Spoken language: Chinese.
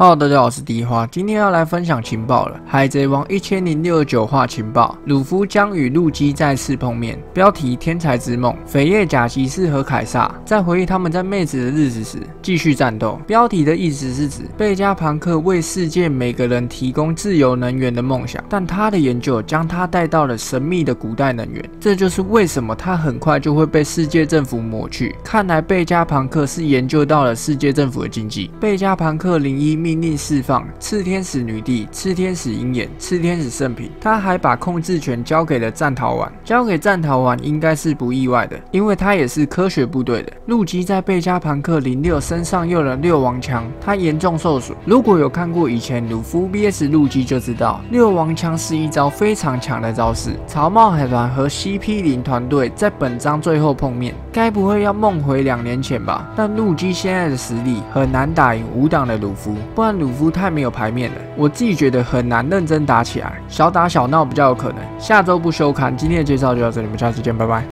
Hello，大家好，我是迪花，今天要来分享情报了。海贼王一千零六十九话情报：鲁夫将与陆基再次碰面。标题：天才之梦。扉页：贾吉士和凯撒在回忆他们在妹子的日子时继续战斗。标题的意思是指贝加庞克为世界每个人提供自由能源的梦想，但他的研究将他带到了神秘的古代能源。这就是为什么他很快就会被世界政府抹去。看来贝加庞克是研究到了世界政府的禁忌。贝加庞克零一。命令释放炽天使女帝、炽天使鹰眼、炽天使圣品。他还把控制权交给了战桃丸，交给战桃丸应该是不意外的，因为他也是科学部队的。陆基在贝加庞克零六身上用了六王枪，他严重受损。如果有看过以前鲁夫 VS 陆基，就知道六王枪是一招非常强的招式。草帽海团和 CP 零团队在本章最后碰面，该不会要梦回两年前吧？但陆基现在的实力很难打赢五档的鲁夫。不然鲁夫太没有牌面了，我自己觉得很难认真打起来，小打小闹比较有可能。下周不休刊，今天的介绍就到这里，我们下次见，拜拜。